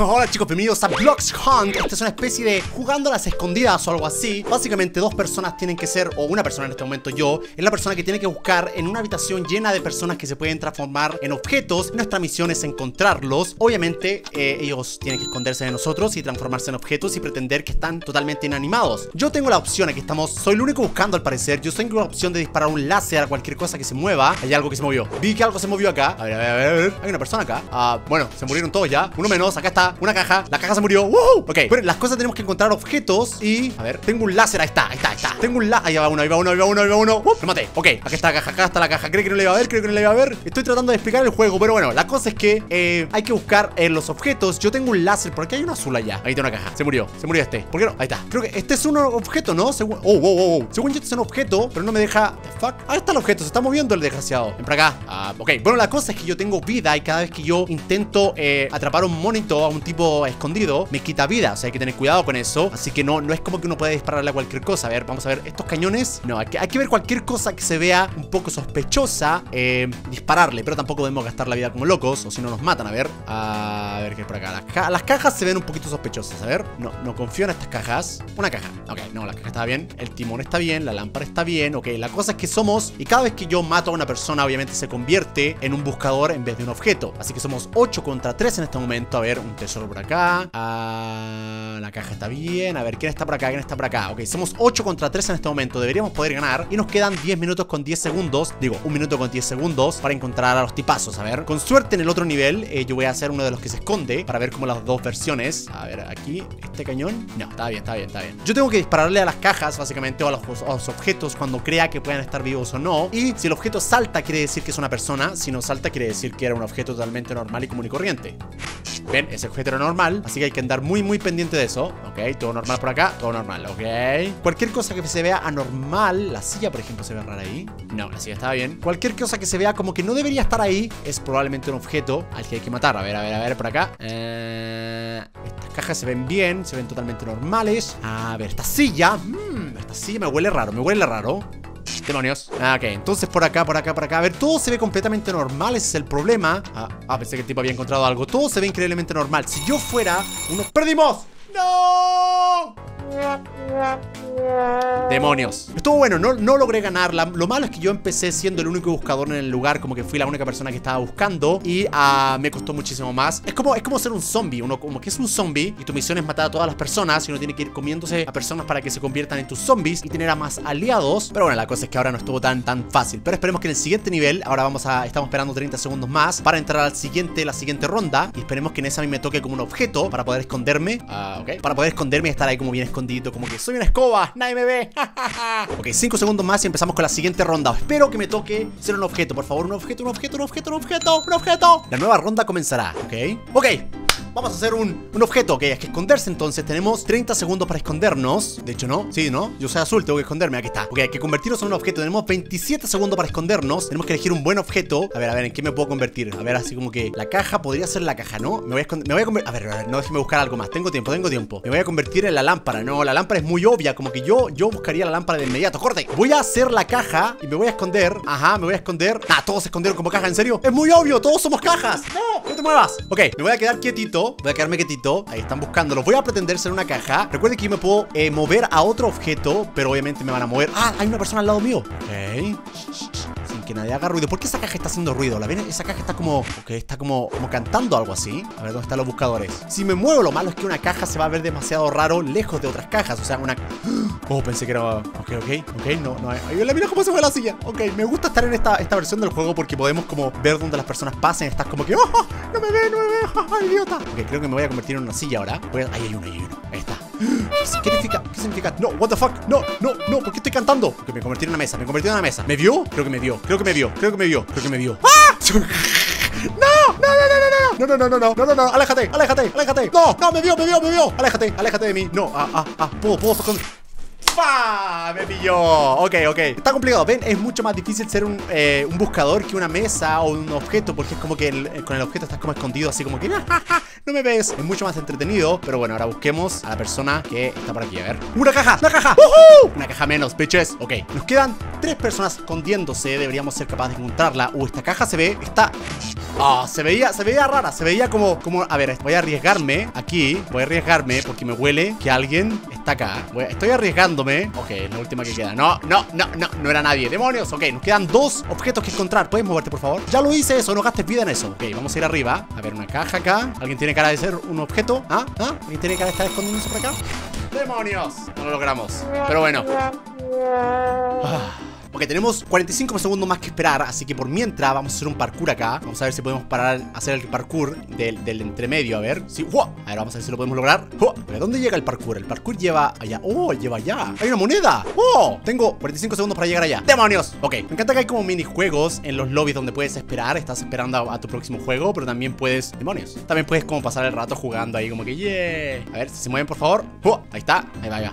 Hola chicos, bienvenidos a Blocks Hunt. Esta es una especie de jugando a las escondidas o algo así. Básicamente dos personas tienen que ser, o una persona en este momento yo Es la persona que tiene que buscar en una habitación llena de personas que se pueden transformar en objetos. Nuestra misión es encontrarlos. Obviamente eh, ellos tienen que esconderse de nosotros y transformarse en objetos y pretender que están totalmente inanimados. Yo tengo la opción, aquí estamos, soy el único buscando al parecer. Yo tengo la opción de disparar un láser a cualquier cosa que se mueva. Hay algo que se movió, vi que algo se movió acá. A ver, a ver, a ver, hay una persona acá. Ah, bueno, se murieron todos ya, uno menos, acá está una caja, la caja se murió ¡Woo! Ok, bueno, las cosas tenemos que encontrar objetos Y, a ver, tengo un láser, ahí está, ahí está, ahí está. Tengo un láser, ahí va uno, ahí va uno, ahí va uno, ahí va uno. ¡Uh! Lo maté, ok, acá está la caja, acá está la caja. Creo que no le iba a ver, creo que no le iba a ver. Estoy tratando de explicar el juego, pero bueno La cosa es que eh, hay que buscar en los objetos. Yo tengo un láser, por aquí hay uno azul allá. Ahí está una caja, se murió, se murió este. ¿Por qué no? Ahí está, creo que este es un objeto, ¿no? Según, oh, wow, wow, wow. Según yo este es un objeto, pero no me deja The fuck, ahí está el objeto, se está moviendo el desgraciado. Ven para acá, ah, ok. Bueno, la cosa es que yo tengo vida y cada vez que yo intento eh, atrapar un monito tipo escondido Me quita vida, o sea hay que tener cuidado con eso. Así que no, no es como que uno puede dispararle a cualquier cosa. A ver, vamos a ver, estos cañones. No, hay que, hay que ver cualquier cosa que se vea un poco sospechosa eh, Dispararle, pero tampoco debemos gastar la vida como locos O si no nos matan, a ver A ver qué hay por acá. Las cajas se ven un poquito sospechosas, a ver No, no confío en estas cajas. Una caja, ok, no, la caja está bien. El timón está bien, la lámpara está bien. Ok, la cosa es que somos Y cada vez que yo mato a una persona Obviamente se convierte en un buscador en vez de un objeto. Así que somos 8 contra 3 en este momento. A ver, un tesoro por acá. Ah, la caja está bien. A ver, ¿quién está por acá? ¿Quién está por acá? Ok, somos 8 contra 3 en este momento. Deberíamos poder ganar. Y nos quedan 10 minutos con 10 segundos. Digo, un minuto con 10 segundos Para encontrar a los tipazos. A ver, con suerte en el otro nivel eh, Yo voy a hacer uno de los que se esconde Para ver como las dos versiones. A ver, aquí, este cañón No, está bien, está bien, está bien. Yo tengo que dispararle a las cajas, básicamente O a los, a los objetos cuando crea que puedan estar vivos o no. Y si el objeto salta quiere decir que es una persona. Si no salta quiere decir que era un objeto totalmente normal y común y corriente Ven, ese objeto era normal Así que hay que andar muy, muy pendiente de eso. Ok, todo normal por acá, todo normal, ok. Cualquier cosa que se vea anormal La silla, por ejemplo, se ve rara ahí. No, la silla estaba bien. Cualquier cosa que se vea como que no debería estar ahí Es probablemente un objeto al que hay que matar. A ver, a ver, a ver, por acá. Eh, Estas cajas se ven bien, se ven totalmente normales. A ver, esta silla mmm, Esta silla me huele raro, me huele raro Demonios ah, Ok, entonces por acá, por acá, por acá. A ver, todo se ve completamente normal, ese es el problema. Ah, ah, pensé que el tipo había encontrado algo. Todo se ve increíblemente normal. Si yo fuera uno... ¡Perdimos! ¡No! Demonios. Estuvo bueno, no, no logré ganarla Lo malo es que yo empecé siendo el único buscador en el lugar Como que fui la única persona que estaba buscando Y uh, me costó muchísimo más. Es como, es como ser un zombie Uno como que es un zombie Y tu misión es matar a todas las personas Y uno tiene que ir comiéndose a personas para que se conviertan en tus zombies Y tener a más aliados. Pero bueno, la cosa es que ahora no estuvo tan, tan fácil. Pero esperemos que en el siguiente nivel Ahora vamos a... Estamos esperando 30 segundos más Para entrar al siguiente, la siguiente ronda Y esperemos que en esa a mí me toque como un objeto Para poder esconderme. Uh, Ok. Para poder esconderme y estar ahí como bien escondido Como que soy una escoba Nadie me ve Ok, 5 segundos más y empezamos con la siguiente ronda. Espero que me toque ser un objeto, por favor Un objeto, un objeto, un objeto, un objeto, un objeto. La nueva ronda comenzará, ok. Ok Vamos a hacer un, un objeto, ok, hay que esconderse entonces Tenemos 30 segundos para escondernos De hecho, ¿no? Sí, ¿no? Yo soy azul, tengo que esconderme, aquí está Ok, hay que convertirnos en un objeto Tenemos 27 segundos para escondernos Tenemos que elegir un buen objeto A ver, a ver, ¿en qué me puedo convertir? A ver, así como que la caja podría ser la caja, ¿no? Me voy a, me voy a convertir... A ver, a ver, no, déjeme buscar algo más Tengo tiempo, tengo tiempo Me voy a convertir en la lámpara No, la lámpara es muy obvia Como que yo, yo buscaría la lámpara de inmediato ¡Corte! Voy a hacer la caja y me voy a esconder Ajá, me voy a esconder Ah, todos se escondieron como caja, ¿en serio? Es muy obvio, todos somos cajas ¡No! ¡No te muevas! Ok, me voy a quedar quietito Voy a quedarme quietito. Ahí están buscándolo. Voy a pretender ser una caja. Recuerden que yo me puedo eh, mover a otro objeto Pero obviamente me van a mover. Ah, hay una persona al lado mío. Ok que nadie haga ruido ¿Por qué esa caja está haciendo ruido? ¿La ven? Esa caja está como... Ok, está como, como cantando algo así A ver, ¿dónde están los buscadores? Si me muevo, lo malo es que una caja se va a ver demasiado raro Lejos de otras cajas O sea, una... Oh, pensé que era... Ok, ok, ok No, no Mira, mira cómo se mueve la silla Ok, me gusta estar en esta, esta versión del juego Porque podemos como ver dónde las personas pasen Estás como que... ¡Oh, no me ve, no me ve! ¡Oh, idiota! Ok, creo que me voy a convertir en una silla ahora. Ahí hay uno, ahí hay uno Ahí está ¿Qué significa? ¿Qué significa? No, what the fuck No, no, no ¿Por qué estoy cantando? Ok, me convertí en una mesa Me convertí en una mesa ¿Me vio? Creo que me vio Creo que me vio Creo que me vio Creo que me vio ¡Ah! ¡No! ¡No, no, no, no, no! No, no, no, no, no, no, no, no, aléjate, aléjate, aléjate No, no, me vio, me vio, me vio Aléjate, aléjate de mí No, ah, ah, ah, puedo, puedo ¡Fa! Me pilló. Ok, ok. Está complicado. ¿Ven? Es mucho más difícil ser un, eh, un buscador que una mesa o un objeto Porque es como que el, con el objeto estás como escondido Así como que no me ves Es mucho más entretenido Pero bueno, ahora busquemos a la persona que está por aquí. A ver. ¡Una caja! ¡Una caja! ¡Uh Una caja menos, bitches. Ok, nos quedan tres personas escondiéndose. Deberíamos ser capaces de encontrarla. Uh, esta caja se ve Está... Ah, se veía, se veía rara, se veía como, como, a ver, voy a arriesgarme aquí, voy a arriesgarme porque me huele que alguien está acá. estoy arriesgándome. Ok, es la última que queda. No, no, no, no, no era nadie. Demonios, ok, nos quedan dos objetos que encontrar. ¿Puedes moverte, por favor? Ya lo hice eso, no gastes vida en eso. Ok, vamos a ir arriba. A ver, una caja acá. ¿Alguien tiene cara de ser un objeto? ¿Ah? ¿Ah? ¿Alguien tiene cara de estar escondiéndose por acá? ¡Demonios! No lo logramos. Pero bueno. Ah. Ok, tenemos 45 segundos más que esperar Así que por mientras vamos a hacer un parkour acá Vamos a ver si podemos parar, hacer el parkour del, del entremedio, a ver sí, A ver, vamos a ver si lo podemos lograr ¿A dónde llega el parkour? El parkour lleva allá ¡Oh, lleva allá! ¡Hay una moneda! ¡Oh! Tengo 45 segundos para llegar allá ¡Demonios! Ok, me encanta que hay como minijuegos en los lobbies donde puedes esperar Estás esperando a, tu próximo juego Pero también puedes... ¡Demonios! También puedes como pasar el rato jugando ahí como que ¡Yeah! A ver, si se mueven por favor Ahí está Ahí va, ahí va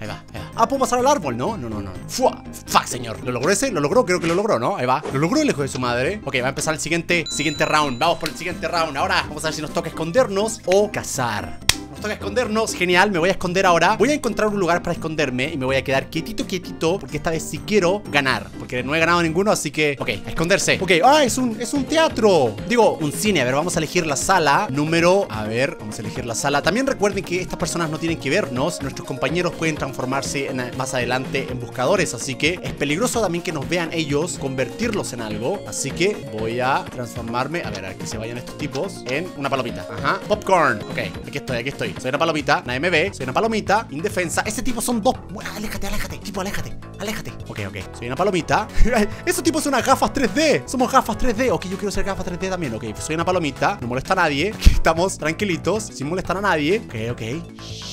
Ahí va, ahí va Ah, puedo pasar al árbol, ¿no? No, no, no Fuck, señor ¿Lo logró ese? ¿Lo logró? Creo que lo logró, ¿no? Ahí va Lo logró el hijo de su madre Ok, va a empezar el siguiente, siguiente round Vamos por el siguiente round Ahora vamos a ver si nos toca escondernos o cazar toca escondernos. Genial, me voy a esconder ahora. Voy a encontrar un lugar para esconderme Y me voy a quedar quietito, quietito Porque esta vez sí quiero ganar Porque no he ganado ninguno, así que... Ok, esconderse. Ok, ah, es un, es un teatro. Digo, un cine. A ver, vamos a elegir la sala Número... A ver, vamos a elegir la sala. También recuerden que estas personas no tienen que vernos. Nuestros compañeros pueden transformarse más adelante en buscadores Así que es peligroso también que nos vean ellos Convertirlos en algo. Así que voy a transformarme A ver, a que se vayan estos tipos En una palomita. Ajá, popcorn. Ok, aquí estoy, aquí estoy soy una palomita, nadie me ve. Soy una palomita, indefensa. Ese tipo son dos. Aléjate, aléjate, tipo, aléjate Aléjate. Ok, ok, soy una palomita. Esos tipos son unas gafas 3D Somos gafas 3D Ok, yo quiero ser gafas 3D también. Ok, soy una palomita. No molesta a nadie. Estamos tranquilitos Sin molestar a nadie. Ok, ok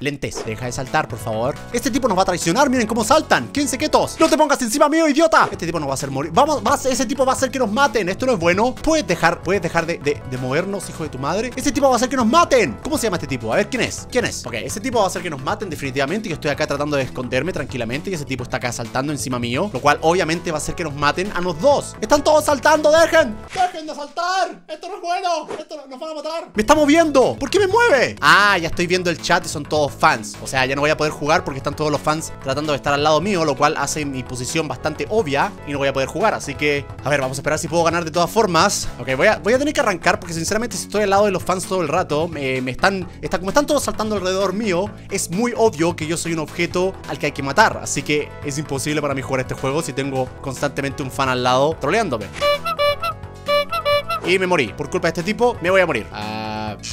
lentes, deja de saltar, por favor Este tipo nos va a traicionar, miren cómo saltan ¿Quién se quietos? ¡No te pongas encima mío, idiota! Este tipo nos va a hacer morir Vamos, ese tipo va a hacer que nos maten Esto no es bueno ¿Puedes dejar, puedes dejar de, de, movernos, hijo de tu madre? Ese tipo va a hacer que nos maten ¿Cómo se llama este tipo? A ver, ¿quién es? ¿Quién es? Ok, ese tipo va a hacer que nos maten definitivamente Yo estoy acá tratando de esconderme tranquilamente Y ese tipo está acá saltando encima mío Lo cual obviamente va a hacer que nos maten a los dos ¡Están todos saltando! ¡Dejen! ¡Dejen de saltar! ¡Esto no es bueno! ¡Esto nos van a matar! ¡Me está moviendo! ¿Por qué me mueve? Ah, ya estoy viendo el chat y son todos fans O sea, ya no voy a poder jugar porque están todos los fans tratando de estar al lado mío, lo cual hace mi posición bastante obvia y no voy a poder jugar. Así que, a ver, vamos a esperar si puedo ganar de todas formas. Ok, voy a, voy a tener que arrancar porque sinceramente si estoy al lado de los fans todo el rato, me, están, está, como están todos saltando alrededor mío, es muy obvio que yo soy un objeto al que hay que matar. Así que es imposible para mí jugar este juego si tengo constantemente un fan al lado troleándome. Y me morí. Por culpa de este tipo, me voy a morir. Ah,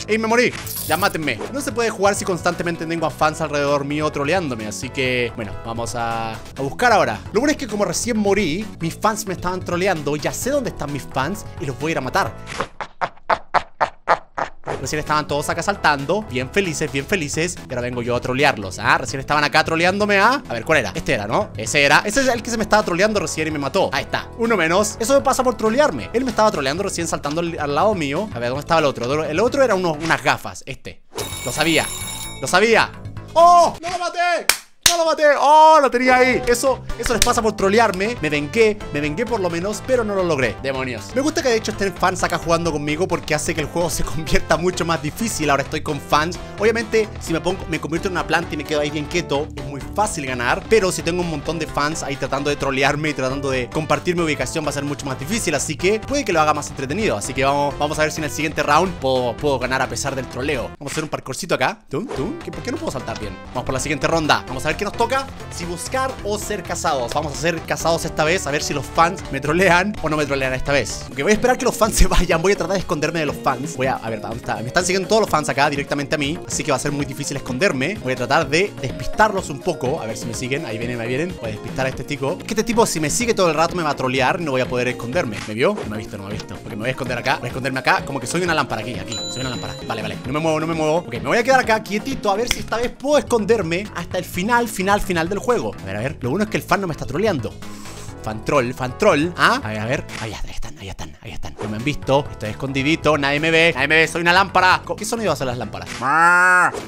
y me morí. Ya mátenme. No se puede jugar si constantemente tengo a fans alrededor mío troleándome. Así que, bueno, vamos a, a buscar ahora. Lo bueno es que como recién morí, mis fans me estaban troleando. Ya sé dónde están mis fans y los voy a ir a matar. Recién estaban todos acá saltando, bien felices, bien felices. Y ahora vengo yo a trolearlos, ¿ah? Recién estaban acá troleándome, ¿ah? A ver, ¿cuál era? Este era, ¿no? Ese era. Ese es el que se me estaba troleando recién y me mató. Ahí está. Uno menos. Eso me pasa por trolearme. Él me estaba troleando recién saltando al lado mío. A ver, ¿dónde estaba el otro? El otro era unas gafas. Este. Lo sabía. Lo sabía. ¡Oh! ¡No lo maté! ¡No lo maté! ¡Oh! Lo tenía ahí. Eso, eso les pasa por trolearme. Me vengué, me vengué por lo menos, pero no lo logré. Demonios. Me gusta que de hecho estén fans acá jugando conmigo porque hace que el juego se convierta mucho más difícil. Ahora estoy con fans. Obviamente, si me pongo, me convierto en una planta y me quedo ahí bien quieto, es muy fácil ganar. Pero si tengo un montón de fans ahí tratando de trolearme y tratando de compartir mi ubicación, va a ser mucho más difícil. Así que puede que lo haga más entretenido. Así que vamos, vamos a ver si en el siguiente round puedo, puedo ganar a pesar del troleo. Vamos a hacer un parkourcito acá. ¿Tú? ¿Tú? ¿Por qué no puedo saltar bien? Vamos por la siguiente ronda. Vamos a ver qué nos toca si buscar o ser casados. Vamos a ser casados esta vez, a ver si los fans me trolean o no me trolean esta vez. Aunque voy a esperar que los fans se vayan, voy a tratar de esconderme de los fans. Voy a, a ver, ¿dónde está? Me están siguiendo todos los fans acá directamente a mí, así que va a ser muy difícil esconderme. Voy a tratar de despistarlos un poco, a ver si me siguen. Ahí vienen, ahí vienen. Voy a despistar a este chico. Es que este tipo, si me sigue todo el rato, me va a trolear, no voy a poder esconderme. ¿Me vio? No me ha visto, no me ha visto. Porque me voy a esconder acá, voy a esconderme acá, como que soy una lámpara aquí, aquí. Soy una lámpara. Vale, vale. No me muevo, no me muevo. Ok, me voy a quedar acá quietito a ver si esta vez puedo esconderme hasta el final, final, final del juego. A ver, a ver. Lo bueno es que el fan no me está troleando. Fan troll, fan troll. ¿Ah? A ver, a ver. Ahí, están, ahí están, ahí están. No me han visto. Estoy escondidito. Nadie me ve. Nadie me ve. Soy una lámpara. ¿Qué sonido hacen las lámparas?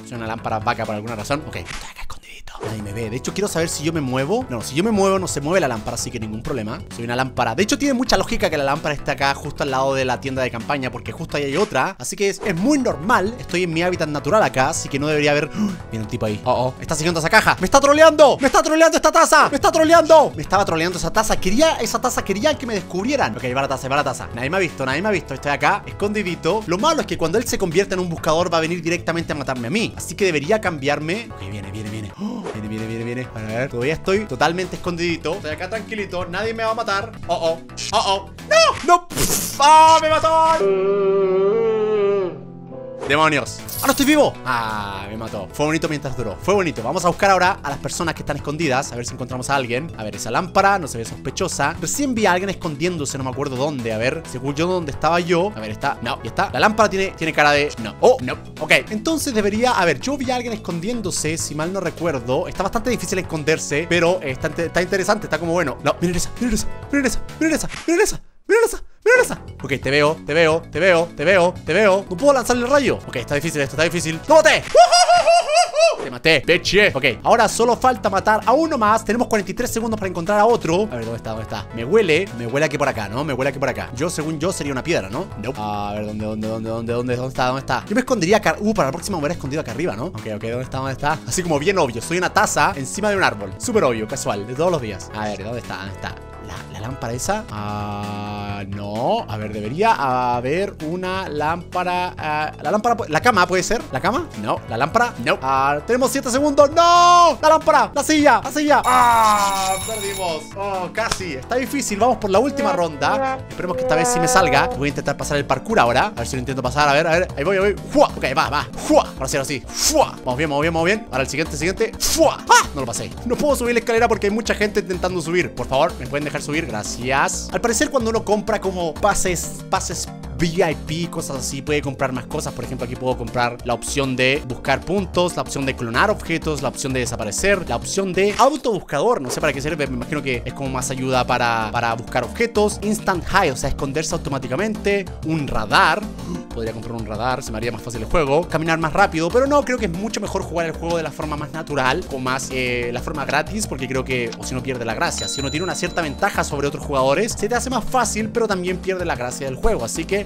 Soy una lámpara vaca por alguna razón. Ok, estoy acá escondidito. Nadie me ve. De hecho, quiero saber si yo me muevo. No, si yo me muevo, no se mueve la lámpara, así que ningún problema. Soy una lámpara. De hecho, tiene mucha lógica que la lámpara esté acá, justo al lado de la tienda de campaña, porque justo ahí hay otra. Así que es, es muy normal. Estoy en mi hábitat natural acá, así que no debería haber. ¡Oh! Viene un tipo ahí. Oh, oh. Está siguiendo esa caja. ¡Me está troleando! ¡Me está troleando esta taza! ¡Me está troleando! Me estaba troleando esa taza. Quería esa taza, quería que me descubrieran. Ok, va la taza, va la taza. Nadie me ha visto, nadie me ha visto. Estoy acá, escondidito. Lo malo es que cuando él se convierte en un buscador, va a venir directamente a matarme a mí. Así que debería cambiarme. Ok, viene, viene, viene. ¡Oh! Viene, viene, viene, viene. A ver, todavía estoy totalmente escondidito. Estoy acá tranquilito. Nadie me va a matar. Oh, oh. Oh, oh. ¡No! ¡No! ¡Ah! ¡Me mató! ¡Demonios! ¡Ahora estoy vivo! ¡Ah! Me mató. Fue bonito mientras duró. Fue bonito. Vamos a buscar ahora a las personas que están escondidas. A ver si encontramos a alguien. A ver, esa lámpara no se ve sospechosa. Recién vi a alguien escondiéndose, no me acuerdo dónde. A ver, según yo, dónde estaba yo. A ver, está. No, y está. La lámpara tiene, tiene cara de. No. Oh, no. Ok. Entonces debería. A ver, yo vi a alguien escondiéndose, si mal no recuerdo. Está bastante difícil esconderse, pero está, está interesante. Está como bueno. No, miren esa, miren esa, miren esa, miren esa, miren esa, miren esa. ¡Mira esa! Ok, te veo, te veo, te veo, te veo, te veo No puedo lanzarle el rayo Ok, está difícil esto, está difícil ¡No maté! Te maté, peche Ok, ahora solo falta matar a uno más Tenemos 43 segundos para encontrar a otro A ver, ¿dónde está? ¿Dónde está? Me huele, me huele aquí por acá, ¿no? Me huele aquí por acá Yo, según yo, sería una piedra, ¿no? No A ver, ¿dónde, dónde, dónde, dónde, dónde, dónde está? ¿Dónde está? Yo me escondería acá Uh, para la próxima me hubiera escondido acá arriba, ¿no? Ok, ok, ¿dónde está? ¿Dónde está? Así como bien obvio Soy una taza encima de un árbol Súper obvio, casual, de todos los días A ver, ¿dónde está? ¿Dónde está? Lámpara esa Ah, no. A ver, debería haber una lámpara ah, La lámpara, la cama puede ser ¿La cama? No, la lámpara, no. Ah, tenemos 7 segundos, no La lámpara, la silla, la silla Ah, perdimos. Oh, casi, está difícil, vamos por la última ronda. Esperemos que esta vez sí me salga. Voy a intentar pasar el parkour ahora. A ver si lo intento pasar, a ver, a ver. Ahí voy, ahí voy. ¡Fua! Ok, va, va. ¡Fua! Ahora sí, ahora sí. ¡Fua! Vamos bien, vamos bien, vamos bien. Ahora el siguiente, siguiente. ¡Fua! ¡Ah! No lo pasé. No puedo subir la escalera porque hay mucha gente intentando subir. Por favor, ¿me pueden dejar subir? Gracias. Al parecer cuando uno compra como pases, pases VIP, cosas así, puede comprar más cosas. Por ejemplo, aquí puedo comprar la opción de buscar puntos, la opción de clonar objetos, la opción de desaparecer, la opción de autobuscador. No sé para qué sirve, me imagino que es como más ayuda para, para buscar objetos. Instant High, o sea, esconderse automáticamente. Un radar. Podría comprar un radar, se me haría más fácil el juego. Caminar más rápido, pero no, creo que es mucho mejor jugar el juego de la forma más natural, o más eh, la forma gratis, porque creo que, o si no pierde la gracia. Si uno tiene una cierta ventaja sobre otros jugadores, se te hace más fácil, pero también pierde la gracia del juego. Así que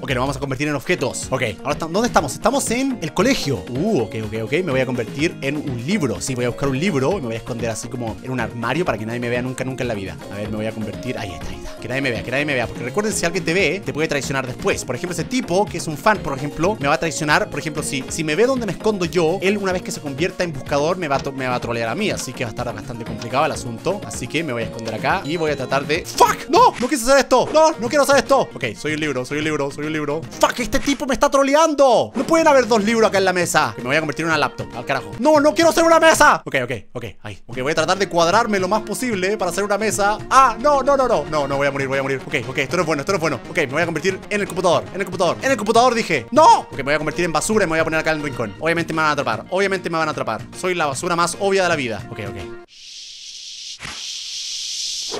Ok, nos vamos a convertir en objetos. Ok, ahora ¿dónde estamos? Estamos en el colegio. Uh, ok, ok, ok. Me voy a convertir en un libro. Sí, voy a buscar un libro y me voy a esconder así como en un armario para que nadie me vea nunca, nunca en la vida. A ver, me voy a convertir. Ahí está, ahí está. Que nadie me vea, que nadie me vea. Porque recuerden, si alguien te ve, te puede traicionar después. Por ejemplo, ese tipo que es un fan, por ejemplo, me va a traicionar. Por ejemplo, si, si me ve donde me escondo yo, él una vez que se convierta en buscador me va, a me va a trolear a mí. Así que va a estar bastante complicado el asunto. Así que me voy a esconder acá y voy a tratar de. ¡Fuck! ¡No! ¡No quise hacer esto! ¡No! ¡No quiero hacer esto! Ok, soy un libro, soy un libro, soy un libro. ¡Fuck! Este tipo me está troleando. No pueden haber dos libros acá en la mesa. Me voy a convertir en una laptop. Al carajo. No, no quiero hacer una mesa. Ok, ok, ok. Ahí. Ok, voy a tratar de cuadrarme lo más posible para hacer una mesa. Ah, no, no, no, no. No, no voy a morir, voy a morir. Ok, ok, esto no es bueno, esto no es bueno. Ok, me voy a convertir en el computador. En el computador. En el computador dije. ¡No! Ok, me voy a convertir en basura y me voy a poner acá en el rincón. Obviamente me van a atrapar. Obviamente me van a atrapar. Soy la basura más obvia de la vida. Ok, ok.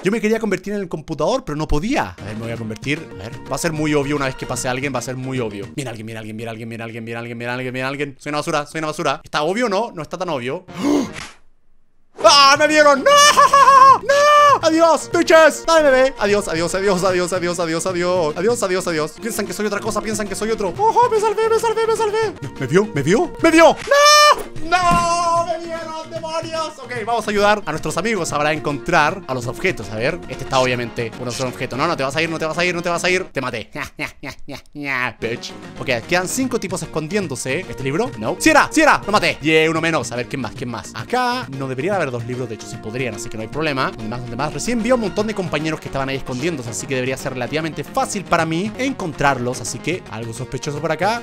Yo me quería convertir en el computador, pero no podía. A ver, me voy a convertir. A ver, va a ser muy obvio una vez que pase alguien, va a ser muy obvio. Mira alguien, mira alguien, mira alguien, mira alguien, mira alguien, mira alguien, mira alguien. Soy una basura, soy una basura. ¿Está obvio o no? No está tan obvio. ¡Ah! ¡Me vieron! ¡No! ¡No! ¡Adiós! ¡Bitches! ¡Dale, bebé! Adiós, adiós, adiós, adiós, adiós, adiós, adiós. Adiós, adiós, adiós. Piensan que soy otra cosa, piensan que soy otro. ¡Ojo! ¡Me salvé, me salvé, me salvé! ¿Me vio? ¿Me vio? ¡Me vio! ¡No! ¡No! ¡Me vieron, demonios! Ok, vamos a ayudar a nuestros amigos a encontrar a los objetos. A ver, este está obviamente uno solo objeto. No, no te vas a ir, no te vas a ir, no te vas a ir. Te maté. Bitch. Ok, quedan cinco tipos escondiéndose. ¿Este libro? No. ¡Sí era! ¡Lo maté! Yeah, uno menos. A ver, ¿quién más? ¿Quién más? Acá no debería haber dos libros. De hecho, sí podrían, así que no hay problema. Donde más, donde más. Recién vi un montón de compañeros que estaban ahí escondiéndose. Así que debería ser relativamente fácil para mí encontrarlos. Así que algo sospechoso por acá.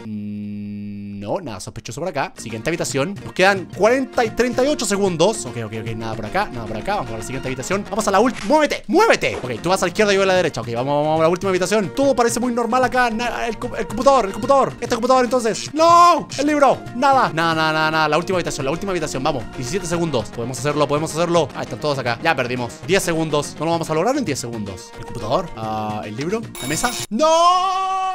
No, nada sospechoso por acá. Siguiente habitación. Nos quedan 40 y 38 segundos. Ok, ok, ok. Nada por acá, nada por acá. Vamos a la siguiente habitación. Vamos a la última. ¡Muévete! ¡Muévete! Ok, tú vas a la izquierda y yo a la derecha. Ok, vamos, vamos a la última habitación. Todo parece muy normal acá. El, co- el computador, el computador. Este computador entonces. ¡No! El libro. Nada. Nada, nada, nada, nada. La última habitación, la última habitación. Vamos. 17 segundos. Podemos hacerlo, podemos hacerlo. Ahí están todos acá. Ya perdimos. 10 segundos. No lo vamos a lograr en 10 segundos. El computador. Ah, el libro. La mesa. ¡No!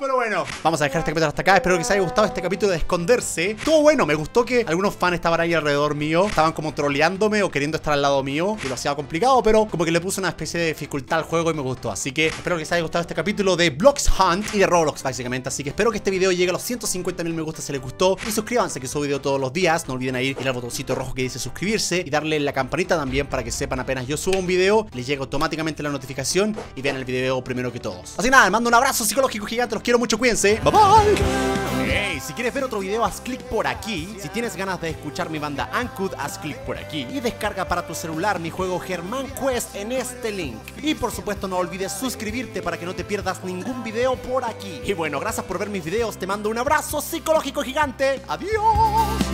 Pero bueno, vamos a dejar este capítulo hasta acá. Espero que les haya gustado este capítulo de esconderse. Estuvo bueno, me gustó que algunos fans estaban ahí alrededor mío, estaban como troleándome o queriendo estar al lado mío, que lo hacía complicado, pero como que le puse una especie de dificultad al juego y me gustó. Así que espero que les haya gustado este capítulo de Blocks Hunt y de Roblox, básicamente. Así que espero que este video llegue a los 150 mil me gusta si les gustó. Y suscríbanse que subo video todos los días. No olviden ir al botoncito rojo que dice suscribirse y darle la campanita también para que sepan apenas yo subo un video, les llega automáticamente la notificación y vean el video primero que todos. Así nada, les mando un abrazo psicológico gigante, los mucho, cuídense. Bye bye. Hey, si quieres ver otro video, haz clic por aquí. Si tienes ganas de escuchar mi banda Ancud, haz clic por aquí. Y descarga para tu celular mi juego German Quest en este link. Y por supuesto no olvides suscribirte para que no te pierdas ningún video por aquí. Y bueno, gracias por ver mis videos, te mando un abrazo psicológico gigante. Adiós.